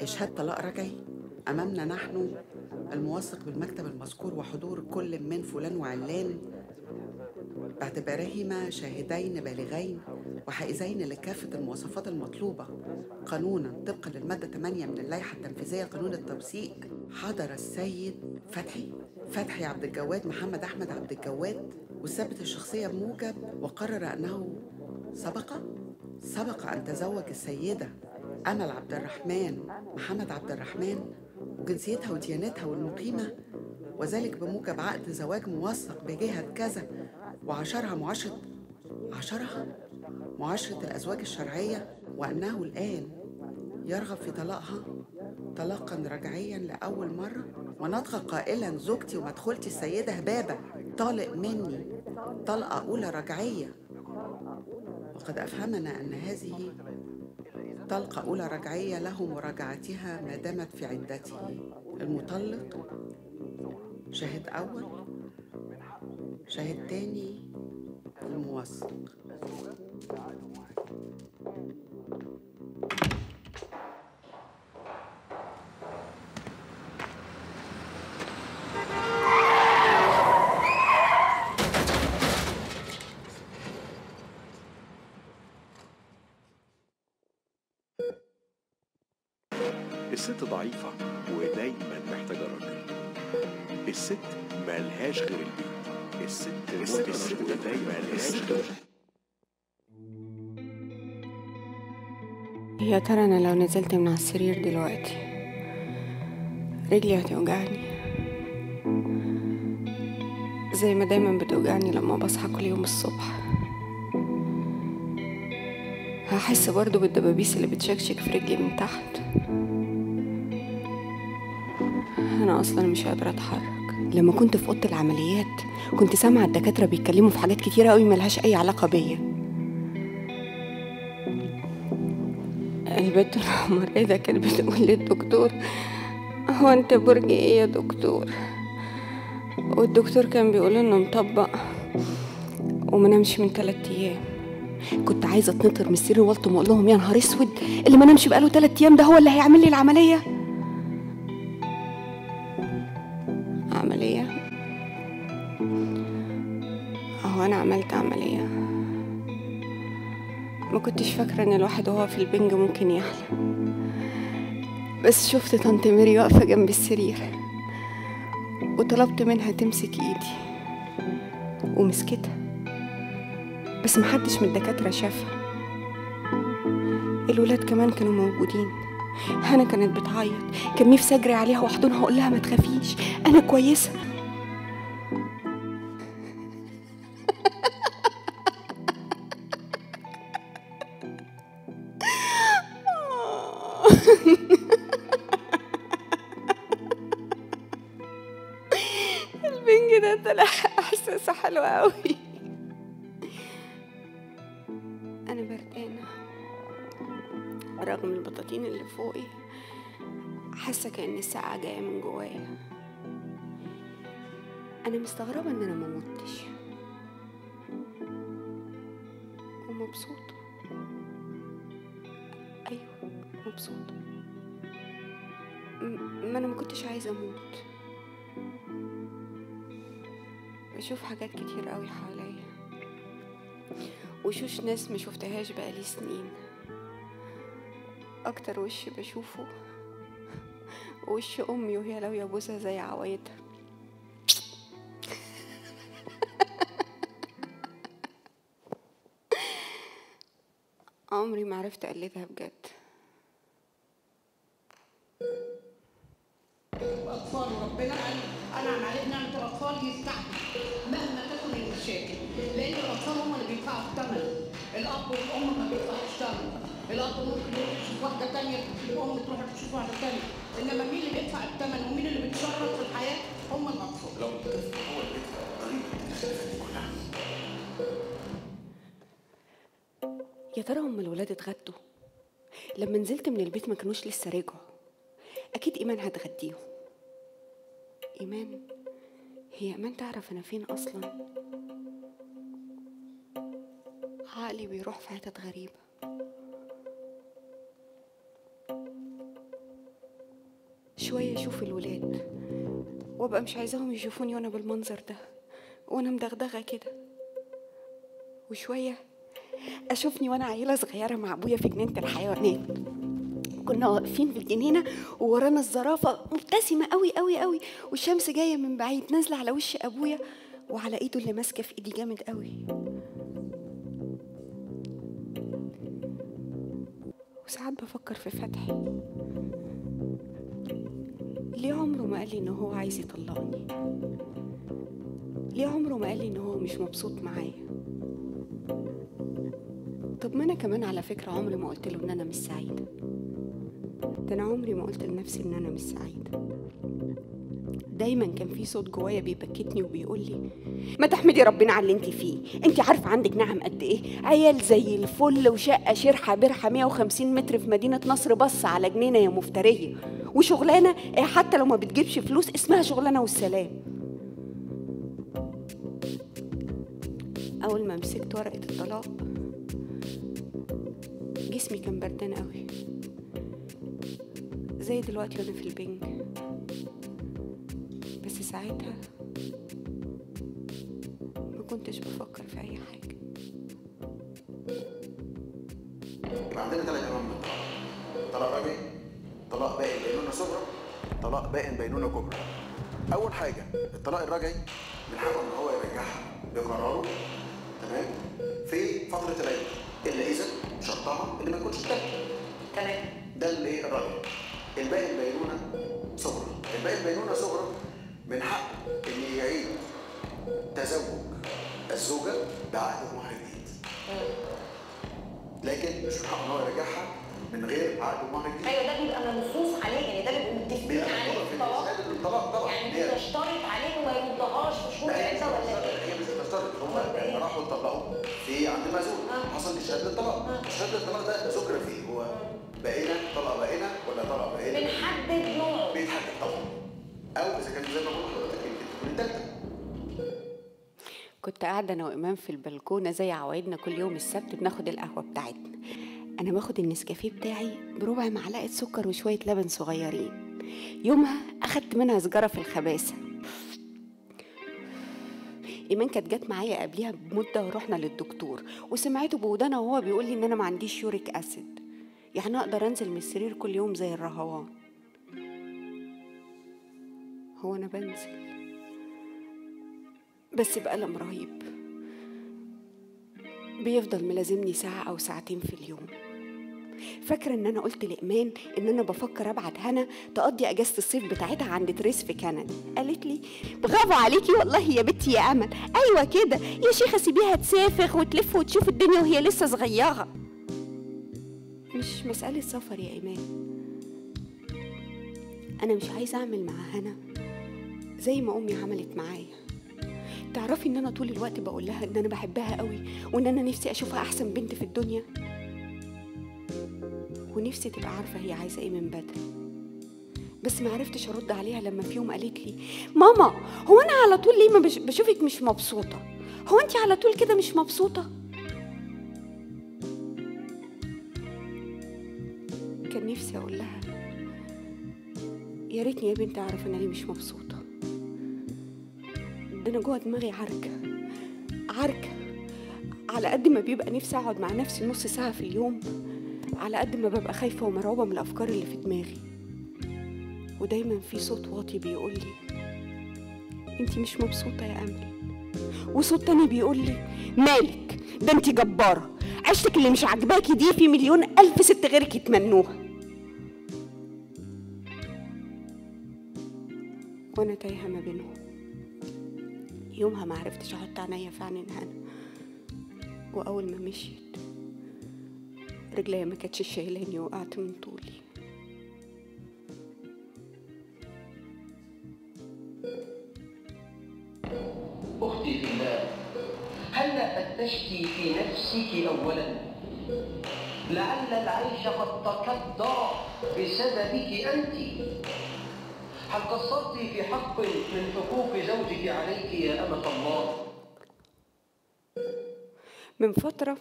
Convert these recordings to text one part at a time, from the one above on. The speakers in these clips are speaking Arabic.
إشهاد طلاق رجعي. أمامنا نحن الموثق بالمكتب المذكور وحضور كل من فلان وعلان. باعتبارهما شاهدين بالغين وحائزين لكافة المواصفات المطلوبة. قانونا طبقا للمادة 8 من اللائحة التنفيذية لقانون التوثيق. حضر السيد فتحي. فتحي عبد الجواد محمد أحمد عبد الجواد. وثبت الشخصية بموجب وقرر أنه سبق. سبق أن تزوج السيدة أمل عبد الرحمن محمد عبد الرحمن وجنسيتها وديانتها والمقيمة وذلك بموجب عقد زواج موثق بجهة كذا وعشرها معاشرة عشرها معاشرة الأزواج الشرعية وأنه الآن يرغب في طلاقها طلاقا رجعيا لأول مرة ونطق قائلا زوجتي ومدخولتي السيدة هبابة طالق مني طلقة أولى رجعية. وقد أفهمنا أن هذه طلقة أولى رجعية له مراجعتها ما دامت في عدته. المطلق شاهد أول شاهد تاني الموثق. الست ضعيفة ودايما محتاجة راجل. الست ملهاش غير البيت. الست الست, الست دايما ملهاش غير يا ترى أنا لو نزلت من على السرير دلوقتي رجلي هتوجعني؟ زي ما دايما بتوجعني لما بصحى كل يوم الصبح. هحس برضو بالدبابيس اللي بتشكشك في رجلي من تحت. أنا أصلا مش قادره أتحرك. لما كنت في أوضة العمليات كنت سامعة الدكاترة بيتكلموا في حاجات كتيرة قوي ملهاش أي علاقة بيا. البت الممرضة كانت بتقول للدكتور هو أنت برج إيه يا دكتور؟ والدكتور كان بيقول إنه مطبق ومنامش من تلات أيام. كنت عايزة أتنطر من السرير وألطم وأقول لهم يا نهار أسود اللي ما نامش بقاله تلات أيام ده هو اللي هيعمل لي العملية؟ فاكرة إن الواحد وهو في البنج ممكن يحلم. بس شفت طنط ميري واقفة جنب السرير وطلبت منها تمسك إيدي ومسكتها. بس محدش من الدكاترة شافها. الولاد كمان كانوا موجودين. هنا كانت بتعيط. كان نفسي أجري عليها وأحضنها وأقول لها ما تخافيش. أنا كويسة. مستغربة إن أنا ما متش. ومبسوطة. أيوه مبسوطة. ما أنا ما كنتش عايزة أموت. بشوف حاجات كتير قوي حواليا. وشوش ناس ما شفتهاش بقالي سنين. أكتر وش بشوفه وش أمي وهي لو يبوسها زي عوايدها عمري ما عرفت أقلدها بجد. اطفال وربنا قال انعم عليه نعمه الاطفال يستحمل مهما تكن المشاكل لأن الأطفال هم اللي بيدفعوا الثمن. الأب والأم ما بيدفعوش ثمن الأب ممكن يروح يشوف واحدة ثانية الأم تروح تشوف واحدة ثانية إنما مين اللي بيدفع الثمن ومين اللي بيتصرف في الحياة؟ هم الأطفال. لو هو اللي بيدفع. يا ترى هم الولاد اتغدوا؟ لما نزلت من البيت ما كانوش لسه راجعوا أكيد إيمان هتغديهم. إيمان؟ هي إيمان تعرف أنا فين أصلا؟ عقلي بيروح في حتت غريبة. شوية أشوف الولاد وأبقى مش عايزاهم يشوفوني وأنا بالمنظر ده وأنا مدغدغة كده. وشوية أشوفني وأنا عيلة صغيرة مع أبويا في جنينة الحيوانات. كنا واقفين في الجنينة وورانا الزرافة مبتسمة قوي قوي قوي والشمس جاية من بعيد نازلة على وش أبويا. وعلى إيده اللي ماسكة في إيدي جامد قوي وساعات بفكر في فتحي. ليه عمره ما قال لي إن هو عايز يطلقني؟ ليه عمره ما قال لي إن هو مش مبسوط معايا؟ طب ما أنا كمان على فكرة عمري ما قلت له إن أنا مش سعيدة. ده أنا عمري ما قلت لنفسي إن أنا مش سعيدة. دايما كان في صوت جوايا بيبكتني وبيقول لي ما تحمدي ربنا على اللي انت فيه. انت عارفة عندك نعم قد إيه؟ عيال زي الفل وشقة شرحة برحة 150 متر في مدينة نصر بص على جنينة يا مفترية. وشغلانة آه حتى لو ما بتجيبش فلوس اسمها شغلانة والسلام. أول ما مسكت ورقة الطلاق جسمي كان بردان قوي زي دلوقتي وأنا في البنج. بس ساعتها ما كنتش بفكر في أي حاجة. عندنا ثلاث انواع الطلاق طلاق رجعي طلاق بائن بينونه صغرى طلاق بائن بينونه كبرى. أول حاجة الطلاق الرجعي من حقه إن هو يرجعها بقراره تمام في فترة العده شرطها اللي ما يكونش تم تمام. ده اللي الرجعي البائن بينونه صغرى. البائن بينونه صغرى من حقه إن يعيد تزوج الزوجة بعقد مهر جديد لكن مش من حقه إن هو يرجعها من غير عقد جديد أيوه ده بيبقى منصوص عليه يعني ده بيبقوا متفقين بيبقى عليه. في الطلاق الإسناد الطلاق طبعا يعني بتشترط عليه إنه ما يردهاش في شهور العده ولا إيه؟ هم؟ راحوا اتطلقوا في عند المأذون. آه. حصل شهاده الطلاق آه. شهاده الطلاق ده ذكر فيه. هو بائنه طلقه بائنه ولا طلقه بائنه بنحدد نوعه بيتحدد طبعا. أو إذا كان زي ما بقول لحضرتك يمكن تكون الثالثه كنت قاعدة أنا وإمام في البلكونة زي عوايدنا كل يوم السبت بناخد القهوة بتاعتنا. أنا باخد النسكافيه بتاعي بربع معلقة سكر وشوية لبن صغيرين. يومها أخدت منها سجارة في الخباثة. إيمان كانت جت معايا قبليها بمدة ورحنا للدكتور وسمعته بودانا وهو بيقول لي إن أنا ما عنديش يوريك أسيد. يعني أقدر أنزل من السرير كل يوم زي الرهوان. هو أنا بنزل. بس بألم رهيب. بيفضل ملازمني ساعة أو ساعتين في اليوم. فاكرة إن أنا قلت لإيمان إن أنا بفكر أبعت هنا تقضي أجازة الصيف بتاعتها عند تريس في كندا؟ قالت لي برافو عليكي والله يا بنتي يا أمل. أيوة كده. يا شيخة سيبيها تسافر وتلف وتشوف الدنيا وهي لسه صغيرة. مش مسألة سفر يا إيمان. أنا مش عايزة أعمل مع هنا زي ما أمي عملت معايا. تعرفي إن أنا طول الوقت بقول لها إن أنا بحبها قوي وإن أنا نفسي أشوفها أحسن بنت في الدنيا؟ ونفسي تبقى عارفة هي عايزة إيه من بدري. بس ما عرفتش أرد عليها لما في يوم قالت لي ماما هو أنا على طول ليه ما بش- بشوفك مش مبسوطة؟ هو انت على طول كده مش مبسوطة؟ كان نفسي أقول لها يا ريتني يا بنت أعرف أنا ليه مش مبسوطة. ده أنا جوه دماغي عركه عركه على قد ما بيبقى نفسي أقعد مع نفسي نص ساعة في اليوم على قد ما ببقى خايفة ومرعوبه من الأفكار اللي في دماغي. ودايما في صوت واطي بيقول لي انتي مش مبسوطة يا أمل. وصوت تاني بيقول لي مالك؟ ده انتي جبارة. عيشتك اللي مش عاجباكي دي في مليون ألف ست غيرك يتمنوها. وأنا تايهة ما بينهم. يومها ما عرفتش أحط عينيا في عين هنا. وأول ما مشيت رجليا ما كانتش شايلاني وقعت من طولي. أختي في الله هلا فتشتي في نفسك أولا؟ لعل العيش قد تكدر بسببك أنت. هل قصرت في حق من حقوق زوجك عليك يا أمة الله؟ من فترة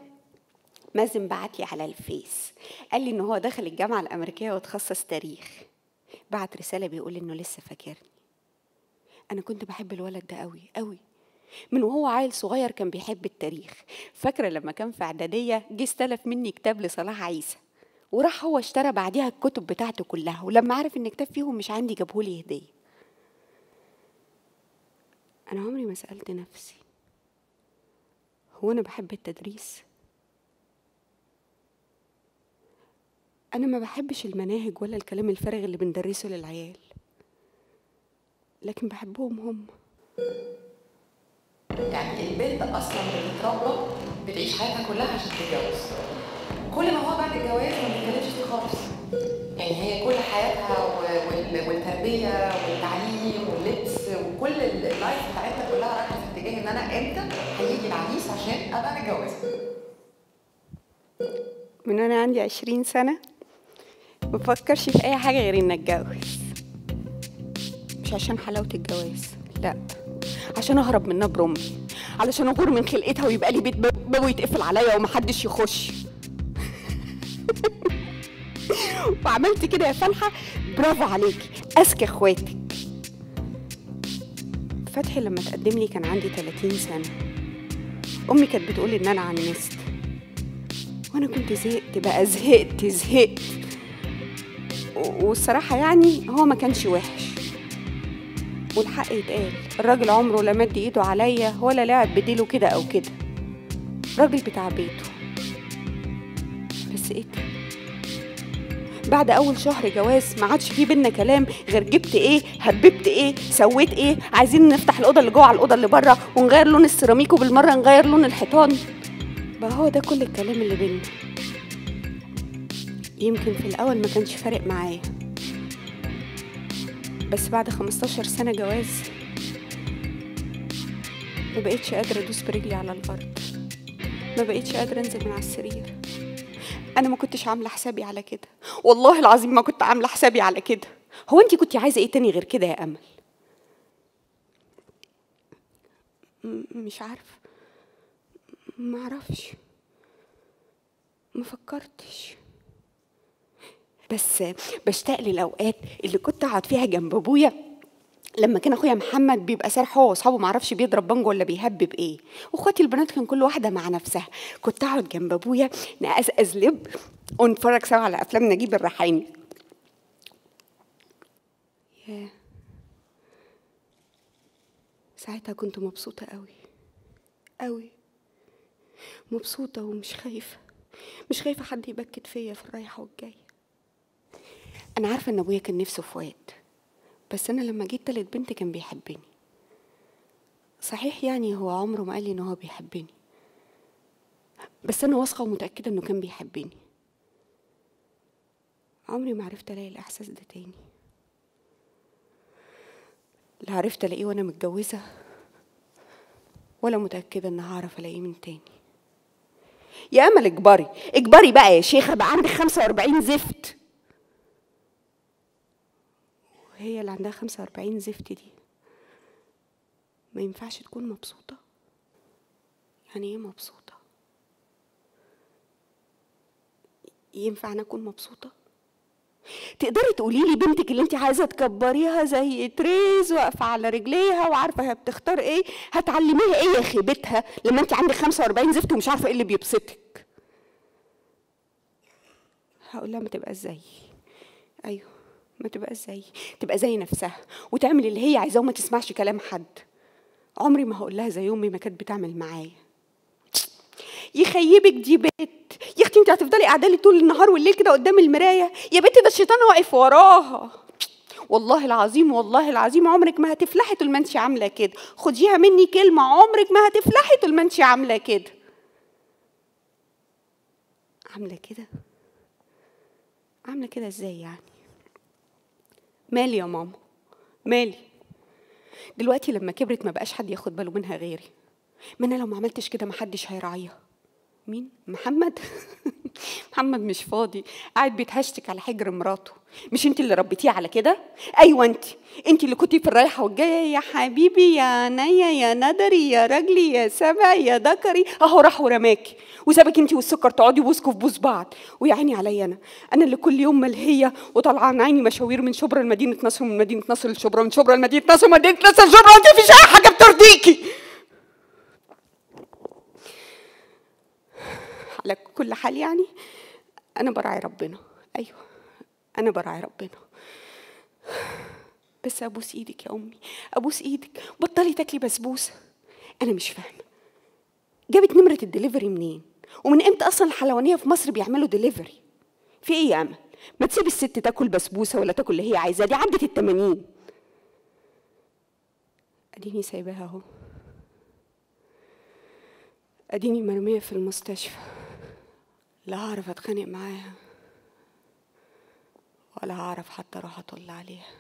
مازن بعت لي على الفيس. قال لي إن هو دخل الجامعة الأمريكية وتخصص تاريخ. بعت رسالة بيقول إنه لسه فاكرني. أنا كنت بحب الولد ده قوي قوي من وهو عيل صغير كان بيحب التاريخ. فاكرة لما كان في إعدادية جه استلف مني كتاب لصلاح عيسى. وراح هو اشترى بعديها الكتب بتاعته كلها. ولما عرف إن كتاب فيهم مش عندي جابهولي هدية. أنا عمري ما سألت نفسي هو أنا بحب التدريس؟ أنا ما بحبش المناهج ولا الكلام الفارغ اللي بندرسه للعيال. لكن بحبهم هم. يعني البنت أصلا بتتربى بتعيش حياتها كلها عشان تتجوز. كل ما هو بعد الجواز ما بتتكلمش فيه خالص. يعني هي كل حياتها و- وال- والتربية والتعليم واللبس وكل ال- اللايف بتاعتها كلها رايحه في اتجاه إن أنا إمتى هيجي العريس عشان أبقى متجوزة. من وأنا عندي عشرين سنة مفكرش في أي حاجة غير إن أتجوز مش عشان حلاوة الجواز لأ. عشان أهرب منها برمي علشان أغور من خلقتها ويبقى لي بيت باب- بابه يتقفل عليا ومحدش يخش. وعملت كده يا فالحة برافو عليكي أذكى إخواتك. فتحي لما تقدم لي كان عندي 30 سنة. أمي كانت بتقول إن أنا عنست. وأنا كنت زهقت بقى زهقت زهقت. والصراحة يعني هو ما كانش وحش. والحق يتقال الراجل عمره لا مد ايده عليا ولا لعب بديله كده أو كده. راجل بتاع بيته. بس إيه؟ بعد أول شهر جواز ما عادش في بينا كلام غير جبت إيه هببت إيه سويت إيه عايزين نفتح الأوضة اللي جوه على الأوضة اللي بره ونغير لون السيراميك وبالمره نغير لون الحيطان. بقى هو ده كل الكلام اللي بينا. يمكن في الأول ما كانش فارق معايا. بس بعد 15 سنة جواز ما بقيتش قادرة أدوس برجلي على الأرض. ما بقيتش قادرة أنزل من على السرير. أنا ما كنتش عاملة حسابي على كده. والله العظيم ما كنت عاملة حسابي على كده. هو أنت كنت عايزة إيه تاني غير كده يا أمل؟ مش عارفة ما أعرفش ما فكرتش. بس بشتاق للأوقات اللي كنت أقعد فيها جنب أبويا. لما كان أخويا محمد بيبقى سارح هو وأصحابه معرفش بيضرب بانجو ولا بيهبب إيه. وإخواتي البنات كان كل واحدة مع نفسها. كنت أقعد جنب أبويا نقزقز لب ونتفرج سوا على أفلام نجيب الريحاني ياه. ساعتها كنت مبسوطة قوي قوي مبسوطة ومش خايفة. مش خايفة حد يبكت فيا في الرايحة والجاية. أنا عارفة إن أبويا كان نفسه في بس أنا لما جيت تالت بنت كان بيحبني. صحيح يعني هو عمره ما قال لي إن هو بيحبني بس أنا واثقة ومتأكدة إنه كان بيحبني. عمري ما عرفت ألاقي الإحساس ده تاني. لا عرفت ألاقيه وأنا متجوزة ولا متأكدة إن هعرف ألاقيه من تاني. يا أمل اجبري اجبري بقى يا شيخة بقى عندك 45 زفت. وهي اللي عندها 45 زفت دي. ما ينفعش تكون مبسوطة. يعني إيه مبسوطة؟ ينفع أنا أكون مبسوطة؟ تقدري تقولي لي بنتك اللي انت عايزة تكبريها زي تريز واقفة على رجليها وعارفة هي بتختار إيه؟ هتعلميها إيه يا خيبتها لما انت عندك 45 زفت ومش عارفة إيه اللي بيبسطك؟ هقول لها ما تبقى زيي. أيوه. ما تبقى زيي تبقى زي نفسها وتعمل اللي هي عايزاه وما تسمعش كلام حد. عمري ما هقول لها زي أمي ما كانت بتعمل معايا. يخيبك دي بيت. يا أختي أنت هتفضلي قاعدة لي طول النهار والليل كده قدام المراية. يا بنتي ده الشيطان واقف وراها. والله العظيم والله العظيم عمرك ما هتفلحي طول ما انت عاملة كده. خديها مني كلمة عمرك ما هتفلحي طول ما انت عاملة كده. عاملة كده؟ عاملة كده إزاي يعني؟ مالي يا ماما مالي دلوقتي لما كبرت ما بقاش حد ياخد باله منها غيري. ما أنا لو ما عملتش كده محدش هيراعيها. مين؟ محمد. محمد مش فاضي قاعد بيتهشتك على حجر مراته. مش انت اللي ربيتيه على كده؟ أيوه انت. انت اللي كنتي في الرايحة والجاية. يا حبيبي يا عينيا يا ندري يا رجلي يا سبع يا ذكري. أهو راح ورماكي وسابك انت والسكر تقعدي بوسكوا في بوس بعض. ويا عيني عليا أنا. أنا اللي كل يوم ملهية وطالعة عيني مشاوير من شبرا لمدينة نصر ومن مدينة نصر لشبرا من شبرا لمدينة نصر ومن مدينة نصر لشبرا. انت مفيش أي حاجة بترضيكي. على كل حال يعني أنا براعي ربنا. أيوه أنا براعي ربنا. بس أبوس إيدك يا أمي أبوس إيدك. بطلي تاكلي بسبوسة. أنا مش فاهمة. جابت نمرة الدليفري منين؟ ومن إمتى أصلا الحلوانية في مصر بيعملوا دليفري؟ في إيه يا أمل؟ ما تسيب الست تاكل بسبوسة ولا تاكل اللي هي عايزاه. دي عدت التمانين. أديني سايباها أهو. أديني مرمية في المستشفى. لا هعرف أتخانق معاها ولا هعرف حتى أروح أطل عليها.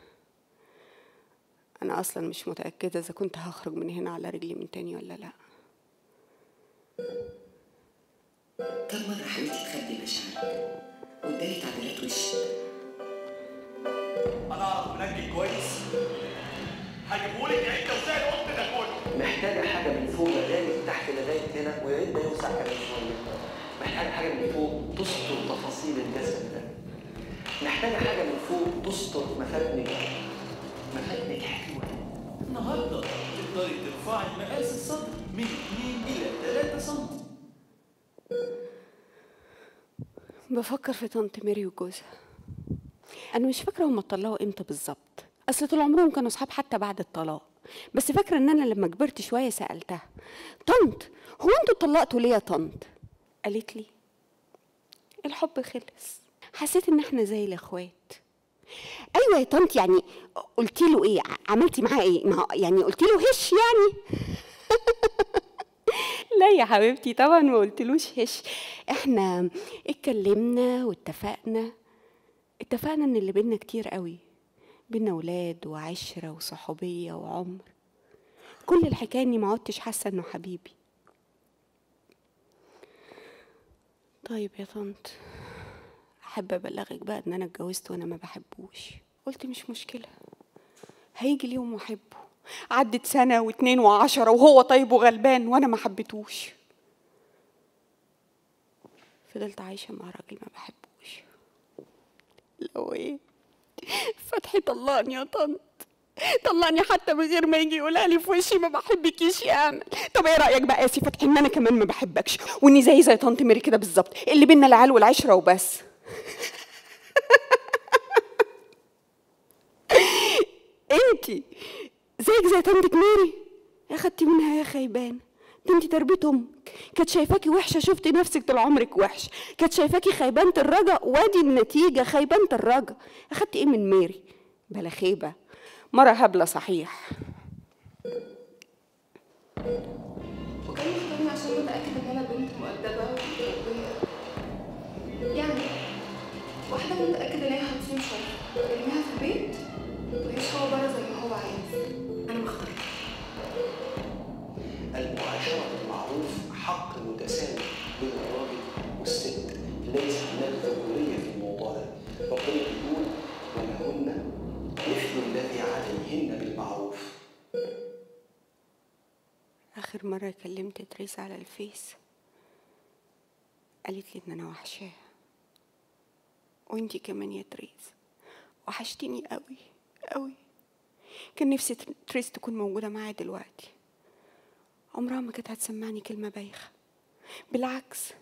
أنا أصلا مش متأكدة إذا كنت هخرج من هنا على رجلي من تاني ولا لأ. كم مرة حاولت تخبي مشاعرك وتداري تعبيرات وشك. أنا أعرف منجي كويس. هجيبهولك عده وزي القط ده كله. محتاجة حاجة من فوق لغاية تحت لغاية هنا ويا ريت ده يوسع كمان شوية. محتاجة حاجة من فوق تستر تفاصيل الجسد ده. محتاجة حاجة من فوق تستر مفاتنك مفاتنك حلوة النهارده تقدري ترفعي مقاس الصدر من 2 إلى 3 سم بفكر في طنط ماري وجوزها. أنا مش فاكرة هما اتطلقوا إمتى بالظبط. أصل طول عمرهم كانوا أصحاب حتى بعد الطلاق. بس فاكرة إن أنا لما كبرت شوية سألتها طنط هو أنتوا اتطلقتوا ليه يا طنط؟ قالت لي الحب خلص. حسيت إن إحنا زي الإخوات. أيوه يا طنط يعني قلتي له إيه؟ عملتي معاه إيه؟ ما يعني قلتي له هش يعني. لا يا حبيبتي طبعا ما قلتلوش هش. إحنا اتكلمنا واتفقنا. اتفقنا إن اللي بينا كتير قوي بينا ولاد وعشرة وصحوبية وعمر. كل الحكاية إني ما عدتش حاسة إنه حبيبي. طيب يا طنط أحب أبلغك بقى إن أنا اتجوزت وأنا ما بحبوش. قلت مش مشكلة هيجي اليوم وأحبه. عدت سنة واتنين وعشرة وهو طيب وغلبان وأنا ما حبيتوش فضلت عايشة مع راجل ما بحبوش. لو إيه؟ فتحي طلقني يا طنط. طلقني حتى من غير ما يجي يقولها لي في وشي ما بحبكيش يا أمل. طب إيه رأيك بقى يا سي فتحي إن أنا كمان ما بحبكش. وإني زي زي طنط ميري كده بالظبط. اللي بينا العيال والعشرة وبس. إنتي زيك زي طنطك ميري اخدتي منها يا خيبان. ده انتي تربية أمك. كانت شايفاكي وحشة شفتي نفسك طول عمرك وحش. كانت شايفاكي خيبانه الرجا وادي النتيجة خيبانه الرجا. اخدتي إيه من ميري؟ بلا خيبة. مره هبله صحيح وكان مختارني عشان متأكد إن أنا بنت مؤدبة يعني واحدة إن هي في البيت بره زي ما هو عايز أنا اخترتش المعاشرة بالمعروف حق بين الراجل والست ليس هناك في الموضوع ده عليهن بالمعروف. آخر مرة كلمت تريس على الفيس قالت لي إن أنا وحشاها. وإنتي كمان يا تريس وحشتيني قوي قوي. كان نفسي تر- تريس تكون موجودة معايا دلوقتي. عمرها ما كانت هتسمعني كلمة بايخة. بالعكس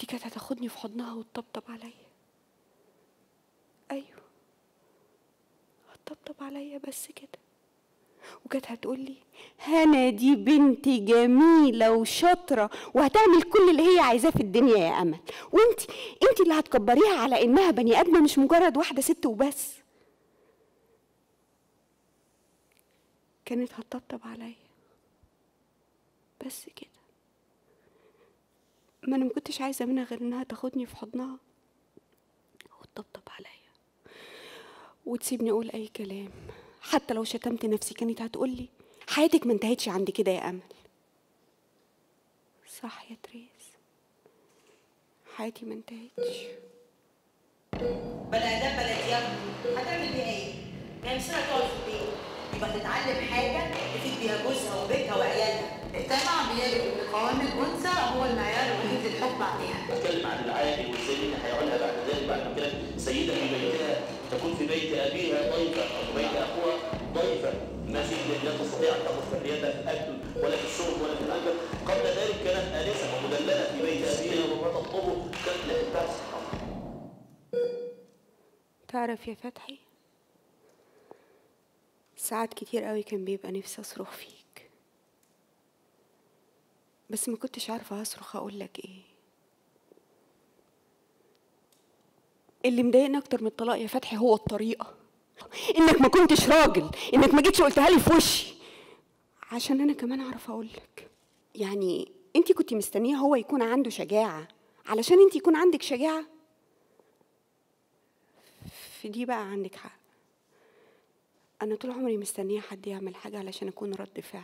دي كانت هتاخدني في حضنها وتطبطب عليا أيوه هتطبطب عليا بس كده. وكانت هتقولي هنا دي بنت جميلة وشاطرة وهتعمل كل اللي هي عايزاه في الدنيا يا أمل. وانت انت اللي هتكبريها على إنها بني آدمة مش مجرد واحدة ست وبس. كانت هتطبطب عليا. بس كده. ما أنا مكنتش عايزة منها غير إنها تاخدني في حضنها وتطبطب عليا. وتسيبني أقول أي كلام. حتى لو شتمت نفسي كانت هتقولي حياتك ما انتهتش عند كده يا أمل. صح يا تريس. حياتي ما انتهتش. بني آدم بلديات هتعمل بيها إيه؟ يعني سنة تقعد في البيت يبقى تتعلم حاجة تفيد بيها جوزها وبيتها وعيالها. بيجب ان قوام الأنثى هو المعيار الوحيد للحكم عليها. بتكلم عن العائل وازاي ان هيعولها بعد ذلك بعد ما كانت سيدة في بيتها تكون في بيت أبيها ضيفه أو في بيت أخوها ضيفه ما في لا تستطيع أن تأخذ حريتها في الاكل ولا في الشرب ولا في العمل قبل ذلك كانت انسه ومدلله في بيت أبيها وما تطلبه كانت لا تحبس تعرف يا فتحي ساعات كتير قوي كان بيبقى نفسي أصرخ فيك. بس ما كنتش عارفة أقول لك اللي مضايقني أكتر من الطلاق يا فتحي هو الطريقة. إنك ما كنتش راجل إنك ما جيتش قلتها لي في وشي. عشان أنا كمان أعرف أقول لك يعني أنت كنت مستنية هو يكون عنده شجاعة علشان أنت يكون عندك شجاعة؟ في دي بقى عندك حق. أنا طول عمري مستنية حد يعمل حاجة علشان أكون رد فعل.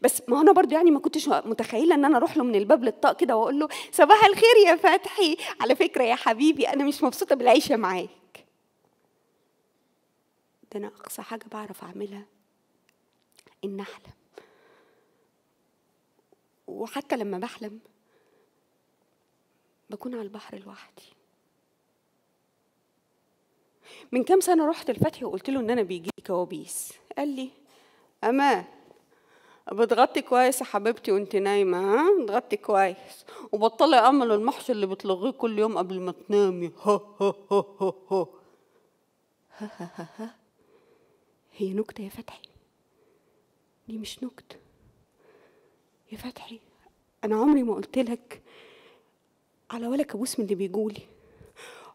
بس ما أنا برضو يعني ما كنتش متخيلة إن أنا أروح له من الباب للطاق كده وأقول له صباح الخير يا فتحي. على فكرة يا حبيبي أنا مش مبسوطة بالعيشة معاك. ده أنا أقصى حاجة بعرف أعملها ان أحلم. وحتى لما بحلم بكون على البحر لوحدي. من كام سنة رحت الفتحي وقلت له إن أنا بيجي كوابيس. قال لي أمان بتغطي كويس يا حبيبتي وانت نايمة ها؟ بتغطي كويس. وبطلي أمل المحشي اللي بتلغيه كل يوم قبل ما تنامي. ها ها ها ها ها ها ها ها. هي نكتة يا فتحي. دي مش نكتة يا فتحي أنا عمري ما قلت لك على ولا كابوس من اللي بيجولي.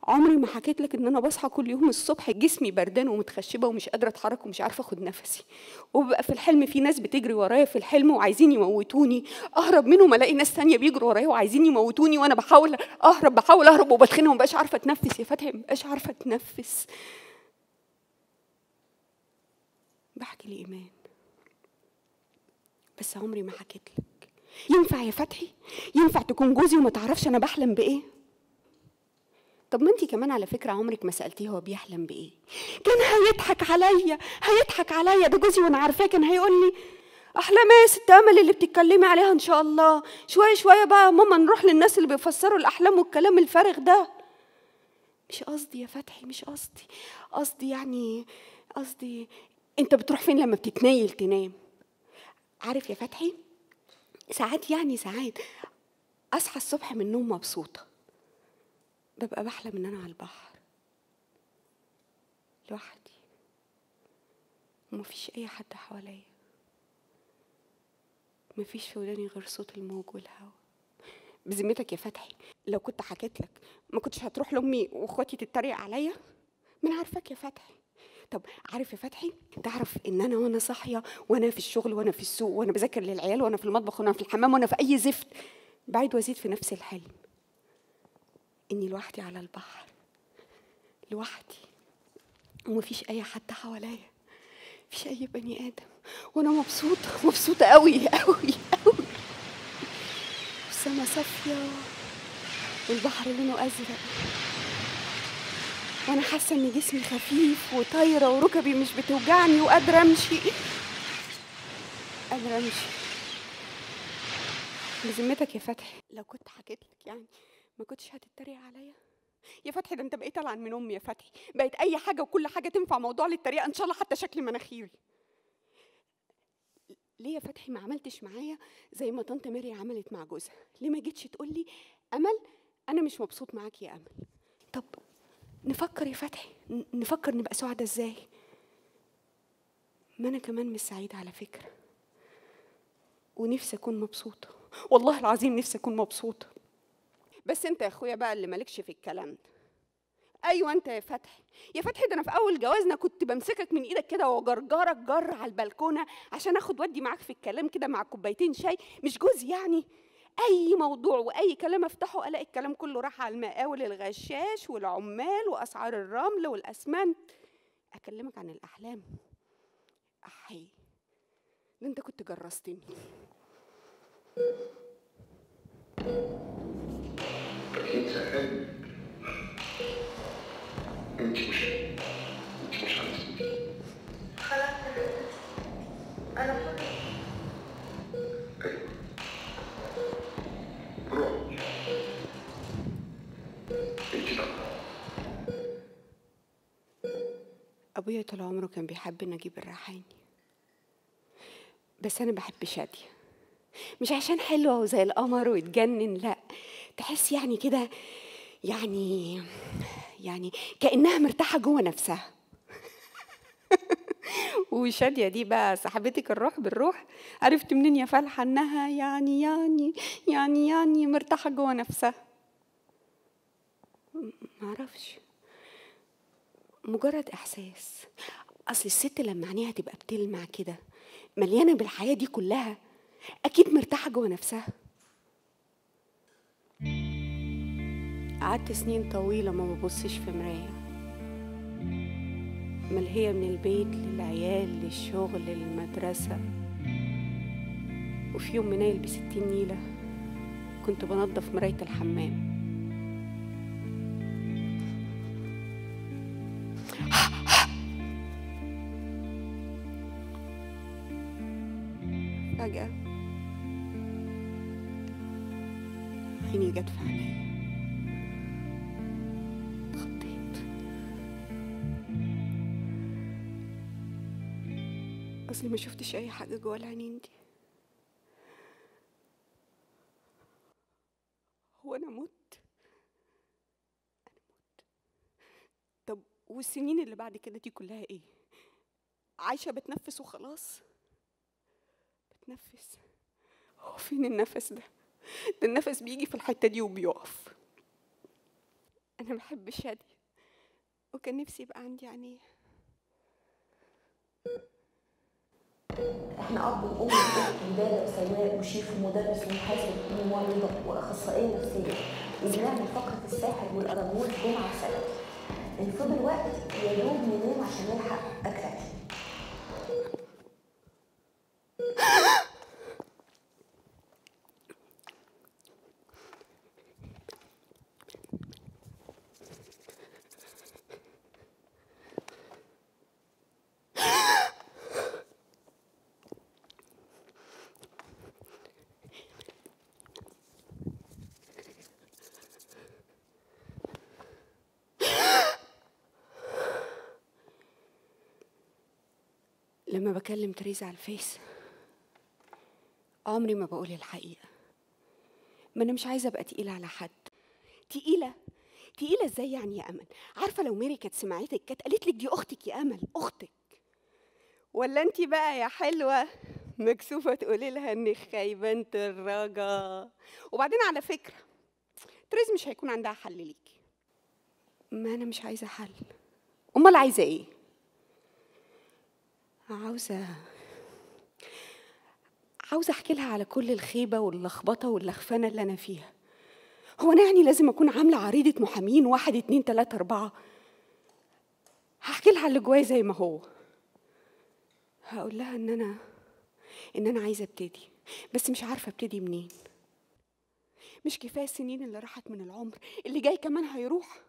عمري ما حكيت لك إن أنا بصحى كل يوم الصبح جسمي بردان ومتخشبة ومش قادرة أتحرك ومش عارفة أخد نفسي. وببقى في الحلم في ناس بتجري ورايا في الحلم وعايزين يموتوني. أهرب منهم ألاقي ناس تانية بيجروا ورايا وعايزين يموتوني وأنا بحاول أهرب بحاول أهرب وبتخنق ومبقاش عارفة أتنفس. يا فتحي مبقاش عارفة أتنفس. بحكي لإيمان. بس عمري ما حكيت لك. ينفع يا فتحي؟ ينفع تكون جوزي وما تعرفش أنا بحلم بإيه؟ طب ما انت كمان على فكرة عمرك ما سألتيه هو بيحلم بإيه. كان هيضحك عليا هيضحك عليا ده جوزي وأنا عارفاه كان هيقول لي احلام إيه يا ست أمل اللي بتتكلمي عليها إن شاء الله. شوية شوية بقى ماما نروح للناس اللي بيفسروا الأحلام والكلام الفارغ ده. مش قصدي يا فتحي مش قصدي. قصدي يعني قصدي أنت بتروح فين لما بتتنيل تنام؟ عارف يا فتحي ساعات يعني ساعات أصحى الصبح من النوم مبسوطة. ببقى بحلم إن أنا على البحر. لوحدي. ومفيش أي حد حواليا. مفيش في وداني غير صوت الموج والهوا. بذمتك يا فتحي لو كنت حكيت لك ما كنتش هتروح لأمي وأخواتي تتريق عليا؟ من عارفاك يا فتحي. طب عارف يا فتحي؟ تعرف إن أنا وأنا صاحية وأنا في الشغل وأنا في السوق وأنا بذاكر للعيال وأنا في المطبخ وأنا في الحمام وأنا في أي زفت بعيد وأزيد في نفس الحلم. إني لوحدي على البحر. لوحدي. ومفيش أي حد حواليا. مفيش أي بني آدم. وأنا مبسوطة مبسوطة قوي قوي قوي والسما صافية. والبحر لونه أزرق. وأنا حاسة إن جسمي خفيف وطايرة وركبي مش بتوجعني وقادرة أمشي. قادرة أمشي. بذمتك يا فتحي. لو كنت حكيت لك يعني. ما كنتش هتتريق عليا. يا فتحي ده انت بقيت العن من أمي يا فتحي. بقيت أي حاجة وكل حاجة تنفع موضوع للتريقه إن شاء الله حتى شكل مناخيري. ليه يا فتحي؟ ما عملتش معايا زي ما طنط ماري عملت مع جوزها. ليه ما جيتش تقول لي أمل؟ أنا مش مبسوط معاك يا أمل. طب نفكر يا فتحي. نفكر نبقى سعداء إزاي؟ ما أنا كمان مش سعيدة على فكرة. ونفسي أكون مبسوطة. والله العظيم نفسي أكون مبسوطة. بس انت يا اخويا بقى اللي مالكش في الكلام. ده أيوه انت يا فتحي. يا فتحي ده أنا في أول جوازنا كنت بمسكك من إيدك كده وجرجرك جر على البلكونة عشان آخد ودي معاك في الكلام كده مع كوبايتين شاي مش جوزي يعني. أي موضوع وأي كلام أفتحه ألاقي الكلام كله راح على المقاول الغشاش والعمال وأسعار الرمل والأسمنت. أكلمك عن الأحلام. أحي. ده انت كنت جرستني. انت مش انت مش خلاص أنا روح. أبويا طول عمره كان بيحب نجيب الريحاني بس أنا بحب شادية. مش عشان حلوة وزي القمر ويتجنن لا. تحس يعني كده يعني يعني كأنها مرتاحة جوه نفسها. وشادية دي بقى صاحبتك الروح بالروح عرفت منين يا فالحة إنها يعني يعني يعني يعني مرتاحة جوه نفسها؟ معرفش مجرد إحساس. أصل الست لما عينيها تبقى بتلمع كده مليانة بالحياة دي كلها أكيد مرتاحة جوه نفسها. قعدت سنين طويلة ما ببصش في مراية. ملهية من البيت للعيال للشغل للمدرسة. وفي يوم منايل بستين نيلة كنت بنظف مراية الحمام. فجأة عيني جت في أصلي ما شفتش أي حاجة جوه العينين دي. هو أنا مت أنا مت طب والسنين اللي بعد كده دي كلها إيه؟ عايشة بتنفس وخلاص؟ بتنفس. هو فين النفس ده؟ ده النفس بيجي في الحتة دي وبيقف. أنا بحب شادي وكان نفسي يبقى عندي عينيه إحنا أب وأم وأخت وسواق وشيف ومدرس ومحاسب وممرضه وأخصائية نفسية. وبنعمل فقرة الساحر والقرامول جمعه وسبت انفضل وقت يا دوب ننام عشان نلحق اكل لما بكلم تريزا على الفيس. عمري ما بقول الحقيقة. ما أنا مش عايزة أبقى تقيلة على حد. تقيلة؟ تقيلة إزاي يعني يا أمل؟ عارفة لو ميري كانت سمعتك كانت قالت لك دي أختك يا أمل أختك. ولا أنت بقى يا حلوة مكسوفة تقولي لها إنك خايبة الرجا؟ وبعدين على فكرة تريز مش هيكون عندها حل ليكي. ما أنا مش عايزة حل. أمال عايزة إيه؟ عاوزة عاوزة أحكي لها على كل الخيبة واللخبطة واللخفنة اللي أنا فيها. هو أنا يعني لازم أكون عاملة عريضة محامين؟ واحد اتنين تلاتة أربعة. هحكي لها اللي جوايا زي ما هو. هقول لها إن أنا إن أنا عايزة أبتدي بس مش عارفة أبتدي منين. مش كفاية السنين اللي راحت من العمر اللي جاي كمان هيروح.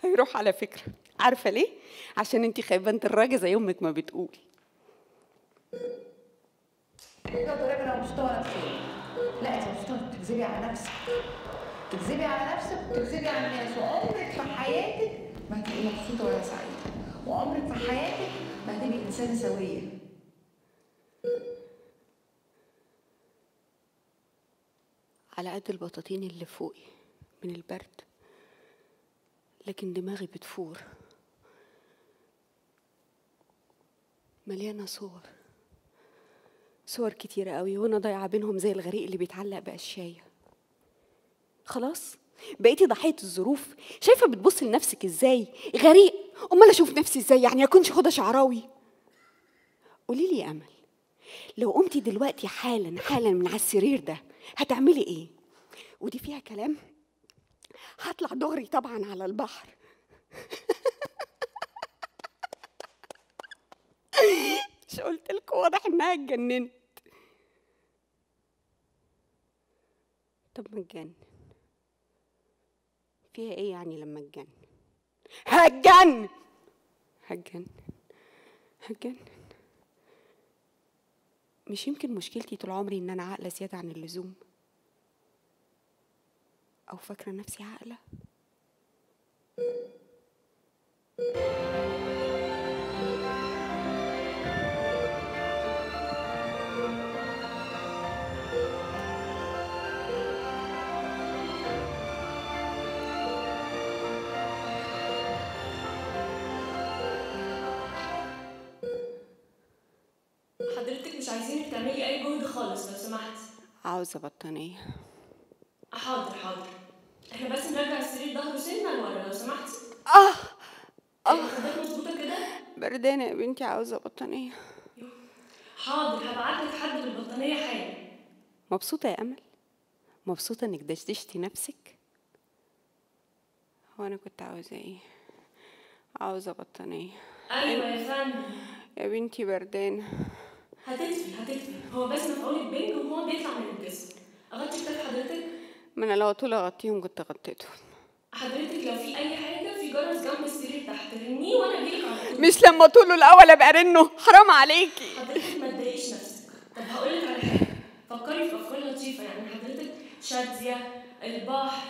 هيروح على فكرة. عارفة ليه؟ عشان انتي خيبانة الراجل زي أمك ما بتقول. طريقة أنا نفسيا لا أنت مستوى بتكذبي على نفسك. تكذبي على نفسك وتكذبي على الناس. وعمرك في حياتك ما هتبقي مبسوطة ولا سعيدة. وعمرك في حياتك ما هتبقي إنسانة سوية. على قد البطاطين اللي فوقي من البرد لكن دماغي بتفور. مليانة صور. صور كتيرة قوي وأنا ضايعة بينهم زي الغريق اللي بيتعلق بقشاية خلاص بقيتي ضحية الظروف. شايفة بتبصي لنفسك إزاي؟ غريق. أمال أشوف نفسي إزاي؟ يعني أكونش هدى شعراوي. قولي لي يا أمل لو قمتي دلوقتي حالا حالا من على السرير ده هتعملي إيه؟ ودي فيها كلام؟ هطلع دغري طبعا على البحر. قلت لكم واضح إنها اتجننت. طب ما اتجنن. فيها إيه يعني لما اتجنن؟ هتجنن! هتجنن. هتجنن. مش يمكن مشكلتي طول عمري إن أنا عاقلة زيادة عن اللزوم؟ أو فاكرة نفسي عاقلة؟ خالص لو سمحتي عاوزة بطانية. حاضر حاضر. إحنا بس نرجع السرير ظهره سنة لورا لو سمحتي آه آه. خدك مظبوطة كده؟ بردانة يا بنتي عاوزة بطانية. حاضر هبعت لك حد بالبطانيه حالا. مبسوطة يا أمل؟ مبسوطة إنك دشدشتي نفسك؟ هو أنا كنت عاوزة إيه؟ عاوزة بطانية. أيوه يا فندم. يا بنتي بردانة. هتدفي هتدفي هو بس مفعول البنج وهو بيطلع من الجسم أغطي كتاب حضرتك؟ ما أنا لو طول أغطيهم كنت غطيتهم حضرتك لو في أي حاجة في جرس جنب السرير تحت رنيه وأنا أجيلك على طول. مش لما طوله الأول أبقى رنه حرام عليكي. حضرتك ما تضايقيش نفسك. طب هقول لك على حاجة. فكري في أفكار لطيفة. يعني حضرتك شادية البحر.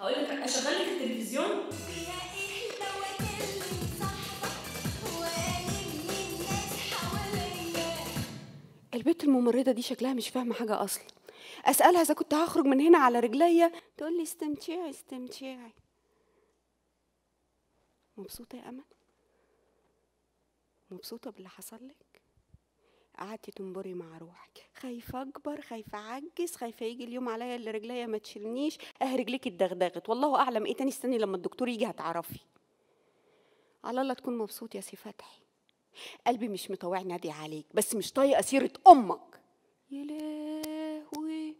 هقول لك اشغل لك التلفزيون البنت الممرضة دي شكلها مش فاهمة حاجة أصلا. أسألها إذا كنت هخرج من هنا على رجليا تقول لي استمتعي استمتعي. مبسوطة يا أمل؟ مبسوطة باللي حصل لك؟ قعدتي تنبري مع روحك. خايفة أكبر خايفة أعجز خايفة يجي اليوم عليا اللي رجليا ما تشيلنيش. أه رجليك اتدغدغت. والله أعلم إيه تاني استني لما الدكتور يجي هتعرفي. على الله تكون مبسوط يا سي فتحي. قلبي مش مطوعني نادي عليك بس مش طايقة سيرة أمك. يا لهوي.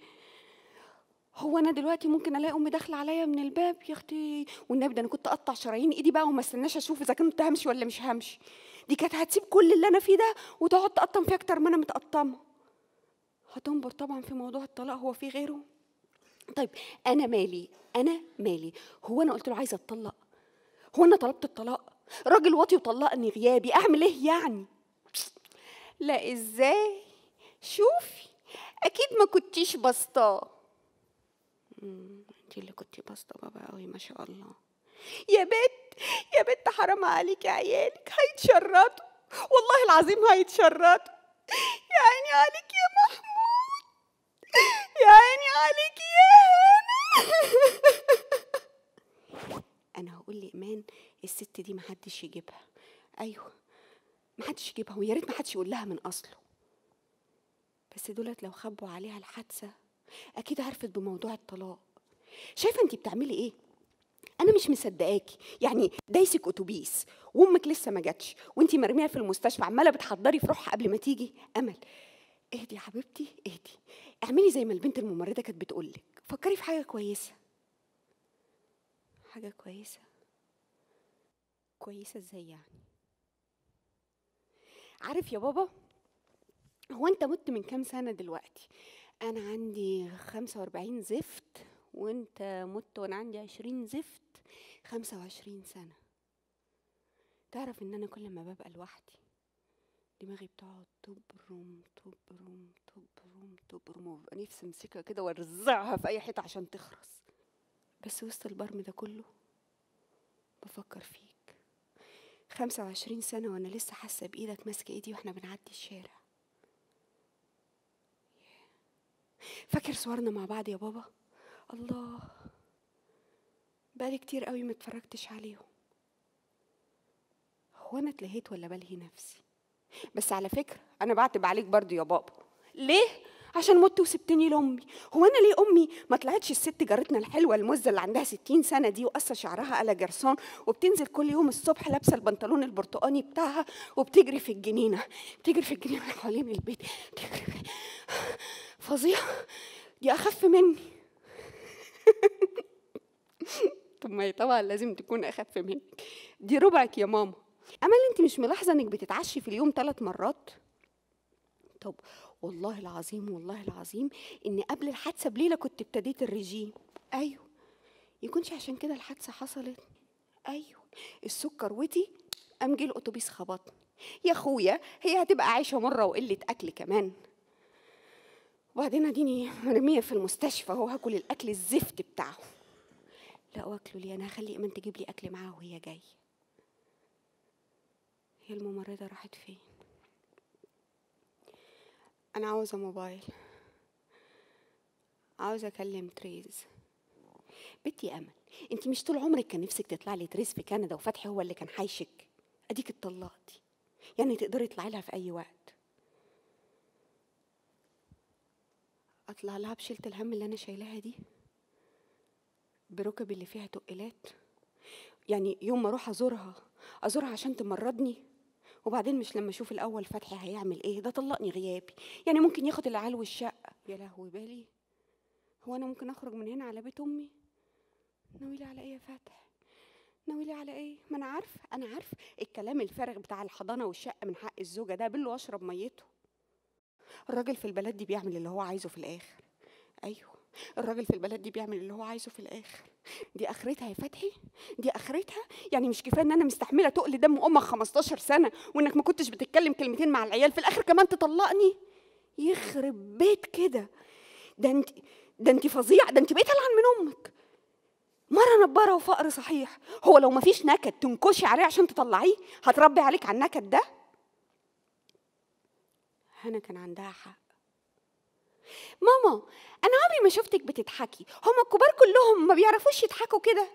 هو أنا دلوقتي ممكن ألاقي أمي داخلة عليا من الباب يا أختي؟ والنبي ده أنا كنت أقطع شرايين إيدي بقى وما استناش أشوف إذا كنت همشي ولا مش همشي دي كانت هتسيب كل اللي أنا فيه ده وتقعد تقطم فيه أكتر ما أنا متقطمة. هتنبر طبعا في موضوع الطلاق هو في غيره؟ طيب أنا مالي؟ أنا مالي؟ هو أنا قلت له عايزة أتطلق. هو أنا طلبت الطلاق؟ راجل واطي وطلقني غيابي أعمل إيه يعني؟ لا إزاي؟ شوفي أكيد ما كنتيش بسطاه انت اللي كنتي بسطه بابا قوي ما شاء الله. يا بنت يا بنت حرام عليك يا عيالك هيتشرطوا. والله العظيم هيتشرطوا. يا عيني عليك يا محمود. يا عيني عليك يا هنا. أنا هقول لايمان الست دي محدش يجيبها. أيوه محدش يجيبها ويا ريت محدش يقول لها من أصله. بس دولت لو خبوا عليها الحادثة أكيد عرفت بموضوع الطلاق. شايفة انت بتعملي إيه؟ أنا مش مصدقاكي. يعني دايسك أتوبيس وأمك لسه ما جاتش وانت مرمية في المستشفى عمالة بتحضري في روحها قبل ما تيجي. أمل. اهدي يا حبيبتي اهدي. اعملي زي ما البنت الممرضة كانت بتقولك. فكري في حاجة كويسة. حاجة كويسة. كويسة إزاي يعني؟ عارف يا بابا هو أنت مت من كام سنة دلوقتي؟ أنا عندي خمسة وأربعين زفت وأنت مت وأنا عندي عشرين زفت خمسة وعشرين سنة. تعرف إن أنا كل ما ببقى لوحدي دماغي بتقعد تبرم تبرم تبرم تبرم وببقى نفسي أمسكها كده وأرزعها في أي حتة عشان تخرس. بس وسط البرم ده كله بفكر فيك خمسة وعشرين سنة وأنا لسه حاسة بإيدك ماسكة إيدي وإحنا بنعدي الشارع. فاكر صورنا مع بعض يا بابا؟ الله. بقالي كتير قوي ما اتفرجتش عليهم. هو أنا اتلهيت ولا بلهي نفسي؟ بس على فكرة أنا بعتب عليك برضو يا بابا. ليه؟ عشان مت وسبتني لأمي. هو أنا ليه أمي؟ ما طلعتش الست جارتنا الحلوة المزة اللي عندها ستين سنة دي وقصة شعرها على جرسون وبتنزل كل يوم الصبح لابسة البنطلون البرتقاني بتاعها وبتجري في الجنينة. بتجري في الجنينة حوالين البيت. بتجري فظيعه دي أخف مني. طب ما هي طبعا لازم تكون أخف منك دي ربعك يا ماما. امل أنت مش ملاحظة إنك بتتعشي في اليوم ثلاث مرات؟ طب والله العظيم والله العظيم إن قبل الحادثة بليلة كنت ابتديت الرجيم. أيوه. يكونش عشان كده الحادثة حصلت. أيوه. السكر وتي قام جه الأتوبيس خبطني. يا أخويا هي هتبقى عايشة مرة وقلة أكل كمان. وبعدين أديني مرميه في المستشفى اهو هاكل الأكل الزفت بتاعه. لا واكله ليه؟ أنا هخلي إيمان تجيب لي أكل معاها وهي جاية. هي الممرضة راحت فين؟ أنا عاوزة موبايل. عاوزة أكلم تريز. بنتي أمل. انت مش طول عمرك كان نفسك تطلع لي تريز في كندا وفتحي هو اللي كان حايشك أديك اتطلقتي. يعني تقدري تطلعي لها في أي وقت. أطلع لها بشيلة الهم اللي أنا شايلاها دي. بركبي اللي فيها تقلات يعني يوم ما أروح أزورها أزورها عشان تمرضني. وبعدين مش لما أشوف الأول فتحي هيعمل إيه؟ ده طلقني غيابي. يعني ممكن ياخد العيال والشقة. يا لهوي بالي. هو أنا ممكن أخرج من هنا على بيت أمي؟ ناويلي على إيه يا فتح ناويلي على إيه؟ ما أنا عارفة أنا عارفة. الكلام الفارغ بتاع الحضانة والشقة من حق الزوجة ده بله واشرب ميته. الراجل في البلد دي بيعمل اللي هو عايزه في الآخر. أيوه الراجل في البلد دي بيعمل اللي هو عايزه في الآخر. دي آخرتها يا فتحي؟ دي آخرتها؟ يعني مش كفاية إن أنا مستحملة تقل دم أمك 15 سنة وإنك ما كنتش بتتكلم كلمتين مع العيال في الآخر كمان تطلقني؟ يخرب بيت كده. ده انت ده أنت فظيع ده أنت بقيت ألعن من أمك. مرة نبارة وفقر صحيح. هو لو مفيش نكد تنكشي عليه عشان تطلعيه هتربي عليك على النكد ده؟ هنا كان عندها حق. ماما أنا عمري ما شفتك بتضحكي. هما الكبار كلهم ما بيعرفوش يضحكوا كده.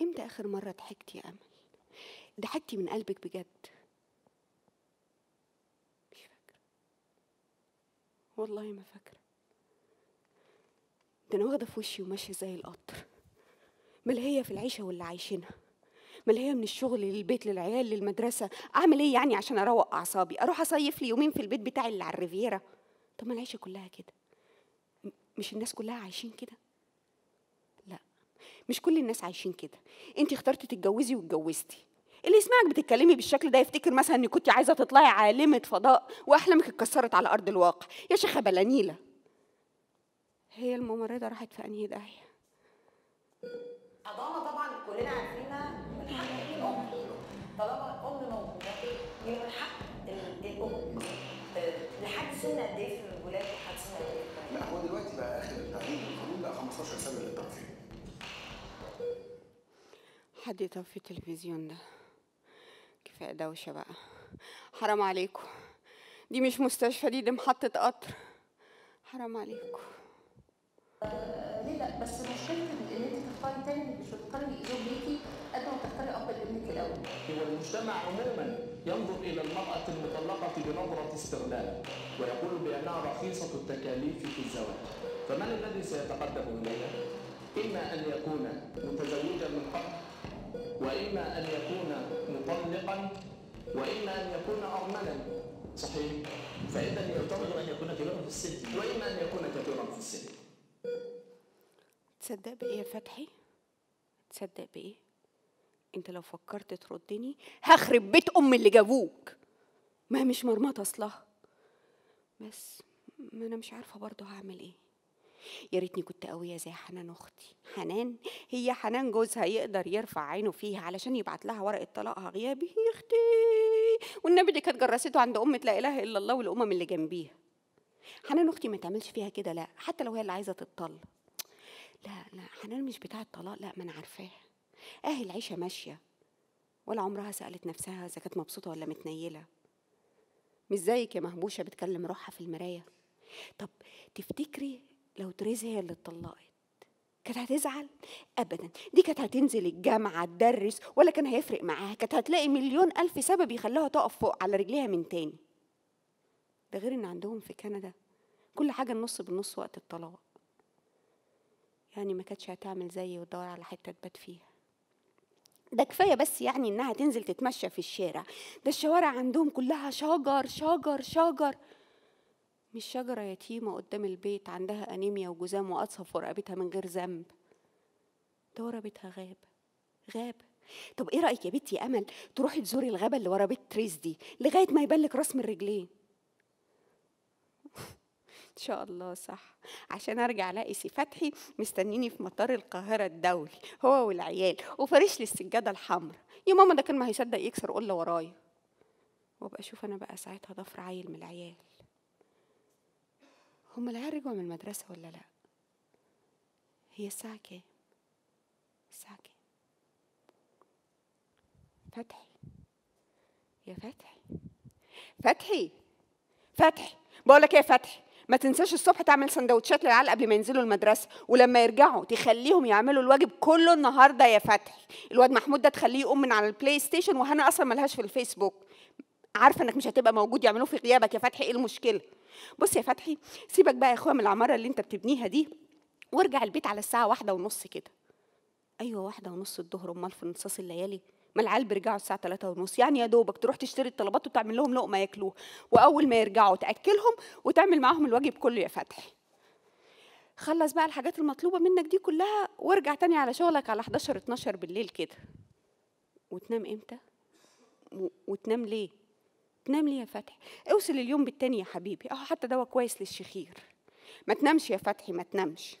إمتى آخر مرة ضحكتي يا أمل؟ ضحكتي من قلبك بجد؟ مش فاكرة. والله ما فاكرة. ده أنا واخدة في وشي وماشية زي القطر. ملهية في العيشة واللي عايشينها. ملهية من الشغل للبيت للعيال للمدرسة أعمل إيه يعني عشان أروق أعصابي؟ أروح أصيف لي يومين في البيت بتاعي اللي على الريفيرا. طب ما العيشة كلها كده. مش الناس كلها عايشين كده؟ لا مش كل الناس عايشين كده. أنت اخترتي تتجوزي واتجوزتي. اللي يسمعك بتتكلمي بالشكل ده يفتكر مثلا ان كنت عايزة تطلعي عالمة فضاء وأحلامك اتكسرت على أرض الواقع. يا شيخة بلانيلة. هي الممرضة راحت في أنهي داهية؟ حضانه طبعا كلنا الام طالما الأم موجودة يبقى من حق ال- الأم آه، لحد سن قد إيه في الولاد لحد سن قد إيه؟ لا هو دلوقتي بقى آخر التعليم القانون بقى 15 سنة للطرفين حد يطفي التلفزيون ده؟ كفاية دوشة بقى. حرام عليكم. دي مش مستشفى دي دي محطة قطر. حرام عليكم. ليه لا؟ بس مشكلة إن أنت تختاري تاني مش بتختاري زوج قد ما تختاري أب لابنك الأول. هو المجتمع عموما ينظر إلى المرأة المطلقة بنظرة استغلال ويقول بأنها رخيصة التكاليف في الزواج. فمن الذي سيتقدم إليها؟ إما أن يكون متزوجا من قبل وإما أن يكون مطلقا وإما أن يكون أرملا. صحيح؟ فإذا يرتبط أن يكون كبيرا في السن وإما أن يكون كبيرا في السن. تصدق بإيه يا فتحي؟ تصدق بإيه؟ أنت لو فكرت تردني هخرب بيت أم اللي جابوك. ما مش مرمطة أصلها. بس ما أنا مش عارفة برضه هعمل إيه. يا ريتني كنت قويه زي حنان أختي. حنان؟ هي حنان جوزها يقدر يرفع عينه فيها علشان يبعت لها ورقة طلاقها غيابي. يا أختي! والنبي دي كانت جرسته عند ام لا إله إلا الله والأمم اللي جنبيها. حنان أختي ما تعملش فيها كده لا حتى لو هي اللي عايزة تتطلق. لا لا حنان مش بتاعة طلاق لا ما أنا عارفاها. اهي العيشة ماشية ولا عمرها سألت نفسها إذا كانت مبسوطة ولا متنيلة. مش زيك يا مهبوشة بتكلم روحها في المراية. طب تفتكري لو تريز هي اللي اتطلقت كانت هتزعل؟ ابدا. دي كانت هتنزل الجامعة تدرس ولا كان هيفرق معاها؟ كانت هتلاقي مليون ألف سبب يخلوها تقف فوق على رجليها من تاني. ده غير إن عندهم في كندا. كل حاجة النص بالنص وقت الطلاق. يعني ما كانتش هتعمل زيي وتدور على حتة تبات فيها. ده كفاية بس يعني إنها تنزل تتمشى في الشارع. ده الشوارع عندهم كلها شجر شجر شجر. مش شجرة يتيمة قدام البيت عندها أنيميا وجذام وقصفوا رقبتها من غير ذنب. ده ورا بيتها غابة غابة طب إيه رأيك يا بنتي يا أمل تروحي تزوري الغابة اللي ورا بيت تريس دي لغاية ما يبان لك راس من إن شاء الله صح. عشان أرجع ألاقي سي فتحي مستنيني في مطار القاهرة الدولي هو والعيال وفارش لي السجادة الحمراء. يا ماما ده كان ما هيصدق يكسر قله ورايا. وأبقى أشوف أنا بقى ساعتها ضفر عيل من العيال. هما العيال رجعوا من المدرسة ولا لأ؟ هي الساعة كام؟ الساعة كام؟ فتحي. يا فتحي. فتحي. فتحي. بقول لك إيه يا فتحي؟ ما تنساش الصبح تعمل سندوتشات للعيال قبل ما ينزلوا المدرسة ولما يرجعوا تخليهم يعملوا الواجب كله النهارده يا فتحي. الواد محمود ده تخليه يقوم من على البلاي ستيشن وهنا أصلا ملهاش في الفيسبوك. عارفة إنك مش هتبقى موجود يعملوه في غيابك يا فتحي إيه المشكلة؟ بص يا فتحي سيبك بقى يا إخويا من العمارة اللي أنت بتبنيها دي وارجع البيت على الساعة واحدة ونص كده. أيوه واحدة ونص الظهر أمال في نصاص الليالي؟ ما العيال بيرجعوا الساعة تلاتة ونص يعني يا دوبك تروح تشتري الطلبات وتعمل لهم لقمة ياكلوها وأول ما يرجعوا تأكلهم وتعمل معاهم الواجب كله يا فتحي خلص بقى الحاجات المطلوبة منك دي كلها وارجع تاني على شغلك على 11 12 بالليل كده وتنام إمتى؟ وتنام ليه؟ تنام ليه يا فتحي؟ اوصل اليوم بالتاني يا حبيبي أهو حتى دواء كويس للشخير ما تنامش يا فتحي ما تنامش.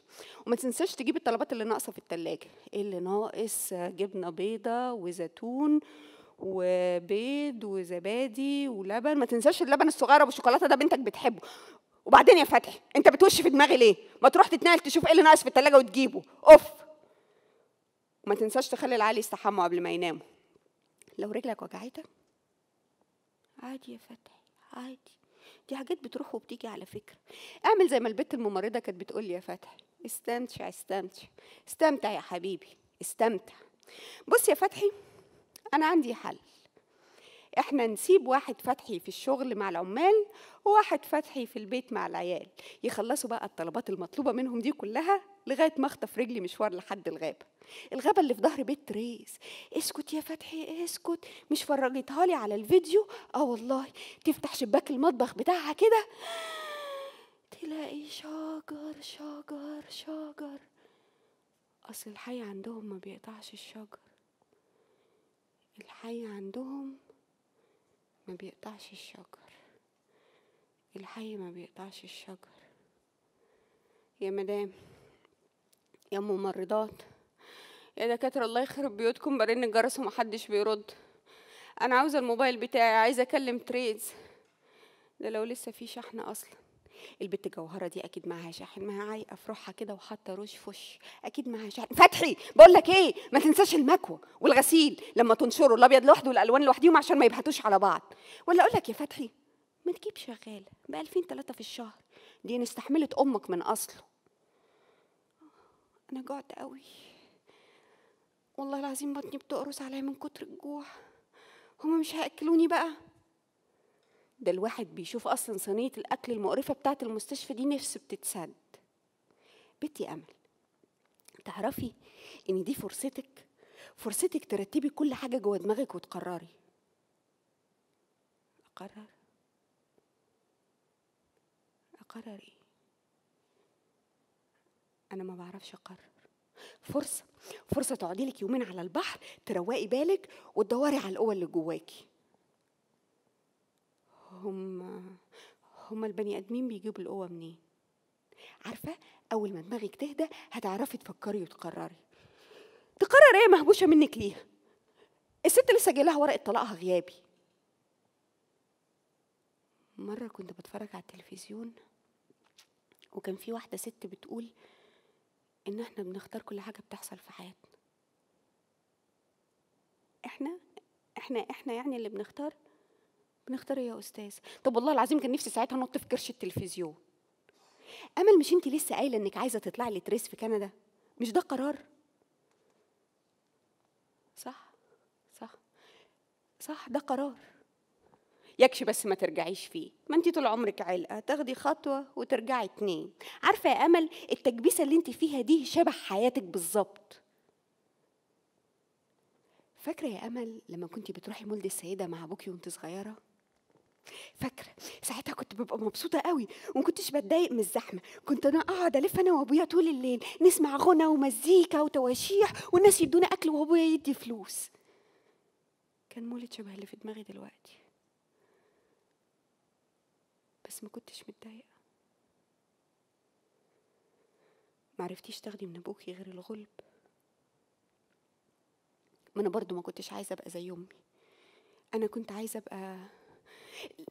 وما تنساش تجيب الطلبات اللي ناقصة في التلاجة إيه اللي ناقص جبنة بيضة وزيتون وبيض وزبادي ولبن. ما تنساش اللبن الصغير أبو شوكولاتة ده بنتك بتحبه. وبعدين يا فتحي أنت بتوش في دماغي ليه؟ ما تروح تتنقل تشوف إيه اللي ناقص في التلاجة وتجيبه. أوف! وما تنساش تخلي العيال يستحموا قبل ما يناموا. لو رجلك وجعتك عادي يا فتحي عادي. دي حاجات بتروح وبتيجي على فكرة. اعمل زي ما البت الممرضة كانت بتقول لي يا فتحي استمتع استمتع استمتع يا حبيبي استمتع. بص يا فتحي أنا عندي حل. إحنا نسيب واحد فتحي في الشغل مع العمال وواحد فتحي في البيت مع العيال. يخلصوا بقى الطلبات المطلوبة منهم دي كلها لغاية ما أخطف رجلي مشوار لحد الغابة الغابة اللي في ظهر بيت تريس اسكت يا فتحي اسكت. مش فرجتها لي على الفيديو؟ آه والله. تفتح شباك المطبخ بتاعها كده. تلاقي شجر شجر شجر. أصل الحي عندهم ما بيقطعش الشجر. الحي عندهم ما بيقطعش الشجر. الحي ما بيقطعش الشجر. يا مدام يا ممرضات يا دكاترة الله يخرب بيوتكم برن الجرس ومحدش بيرد. أنا عاوزة الموبايل بتاعي عايزة أكلم تريز. ده لو لسه في شحن أصلا. البت جوهرة دي أكيد معاها شاحن معاها عايقة في روحها كده وحاطة روج فوشيا أكيد معاها شاحن. فتحي! بقول لك إيه ما تنساش المكوى والغسيل لما تنشره الأبيض لوحده والألوان لوحديهم عشان ما يبهتوش على بعض. ولا أقول لك يا فتحي ما تجيب شغالة بألفين تلاتة في الشهر. دي نستحملت أمك من أصله. أنا جعت قوي والله العظيم بطني بتقرص عليا من كتر الجوع. هما مش هيأكلوني بقى. ده الواحد بيشوف أصلا صينية الأكل المقرفة بتاعة المستشفى دي نفسه بتتسد. بنتي أمل تعرفي إن دي فرصتك؟ فرصتك ترتبي كل حاجة جوه دماغك وتقرري. أقرر. اقرر إيه أنا ما بعرفش أقرر. فرصة فرصة تقعدي لك يومين على البحر تروقي بالك وتدوري على القوة اللي جواكي. هم هم البني أدمين بيجيبوا القوة منين؟ عارفة؟ أول ما دماغك تهدى هتعرفي تفكري وتقرري. تقرر إيه؟ مهبوشة منك ليها الست لسه جاي لها ورقة طلاقها غيابي. مرة كنت بتفرج على التلفزيون وكان في واحدة ست بتقول إن إحنا بنختار كل حاجة بتحصل في حياتنا. إحنا إحنا إحنا يعني اللي بنختار بنختار يا أستاذ. طب والله العظيم كان نفسي ساعتها انط في كرش التلفزيون. أمل مش أنت لسه قايلة إنك عايزة تطلعي لتريس في كندا؟ مش ده قرار؟ صح صح صح ده قرار. يكشي بس ما ترجعيش فيه. ما أنت طول عمرك علقه تاخدي خطوة وترجعي اتنين. عارفة يا أمل التكبيسة اللي أنت فيها دي شبه حياتك بالظبط. فاكرة يا أمل لما كنت بتروحي مولد السيدة مع أبوكي وأنت صغيرة؟ فاكرة ساعتها كنت ببقى مبسوطة قوي وما كنتش بتضايق من الزحمة. كنت أنا أقعد ألف أنا وأبويا طول الليل نسمع غنى ومزيكا وتواشيح والناس يدونا أكل وابويا يدي فلوس. كان مولد شبه اللي في دماغي دلوقتي. بس ما كنتش متضايقة. معرفتيش تاخدي من أبوكي غير الغلب. ما أنا برضو ما كنتش عايزة أبقى زي أمي. أنا كنت عايزة أبقى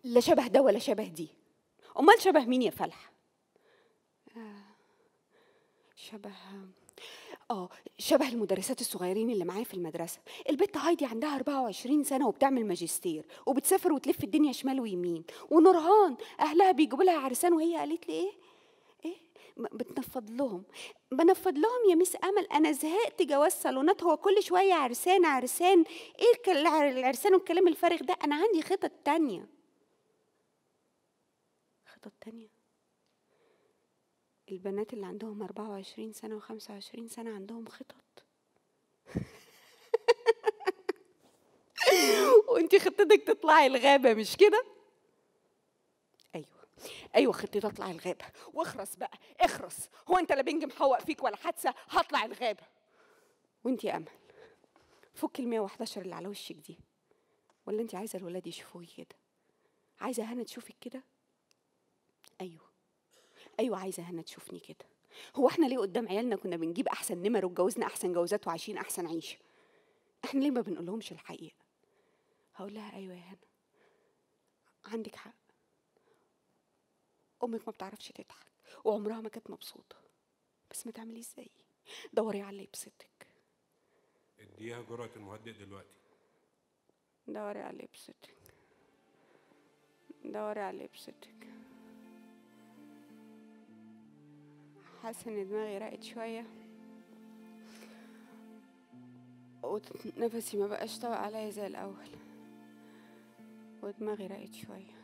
لا شبه ده ولا شبه دي. أمال شبه مين يا فلح؟ آه، شبه آه شبه المدرسات الصغيرين اللي معايا في المدرسة. البت هايدي عندها 24 سنة وبتعمل ماجستير وبتسافر وتلف الدنيا شمال ويمين. ونورهان أهلها بيجيبوا لها عرسان وهي قالت لي إيه؟ إيه؟ بتنفض لهم. بنفض لهم يا مس أمل أنا زهقت جواز صالونات هو كل شوية عرسان عرسان. إيه العرسان والكلام الفارغ ده؟ أنا عندي خطط تانية. خطط تانية البنات اللي عندهم 24 سنة و25 سنة عندهم خطط. وانتي خطتك تطلعي الغابة مش كده؟ أيوه. أيوه خطتي اطلع الغابة. واخرس بقى اخرس. هو انت لا بنج محوق فيك ولا حادثة هطلع الغابة. وانتي يا أمل. فك ال 111 اللي على وشك دي. ولا انت عايزة الولاد يشوفوكي كده؟ عايزة هنا تشوفك كده؟ أيوه. أيوه عايزة هنا تشوفني كده. هو إحنا ليه قدام عيالنا كنا بنجيب أحسن نمر واتجوزنا أحسن جوازات وعايشين أحسن عيشة؟ إحنا ليه ما بنقولهمش الحقيقة؟ هقول لها أيوه يا هنا. عندك حق. أمك ما بتعرفش تضحك وعمرها ما كانت مبسوطة. بس ما تعمليش زيي دوري على اللي يبسطك. اديها جرعة المهدئ دلوقتي. دوري على اللي يبسطك. دوري على اللي يبسطك. حاسة إن دماغي راقت شوية. ونفسي ما بقاش طبق عليا زي الأول. ودماغي راقت شوية.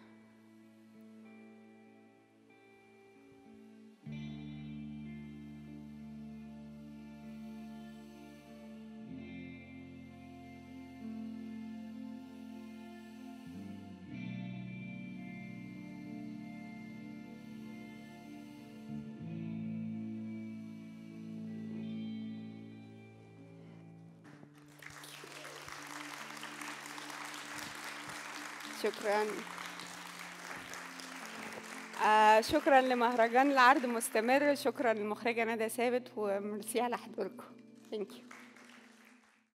شكرا. آه شكرا لمهرجان العرض مستمر. شكرا للمخرجة ندى ثابت وميرسي على حضوركم ثانك يو